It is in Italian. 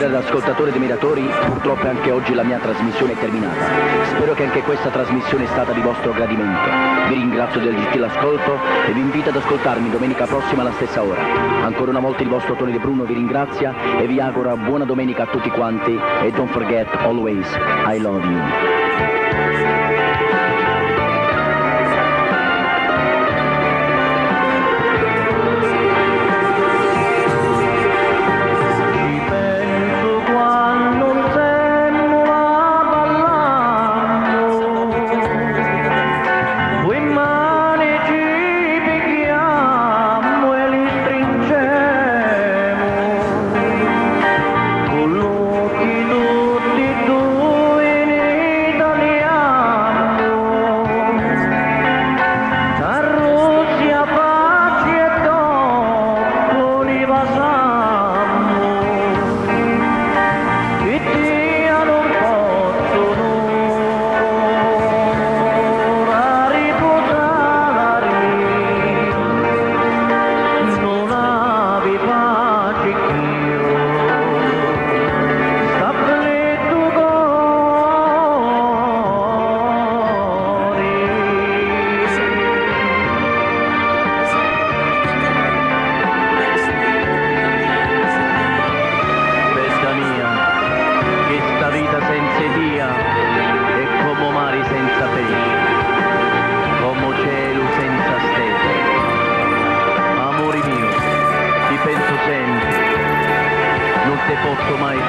ascoltatori ed ammiratori, purtroppo anche oggi la mia trasmissione è terminata. Spero che anche questa trasmissione sia stata di vostro gradimento. Vi ringrazio del gentile ascolto e vi invito ad ascoltarmi domenica prossima alla stessa ora. Ancora una volta il vostro Tony De Bruno vi ringrazia e vi augura buona domenica a tutti quanti e don't forget always I love you. を踏まえ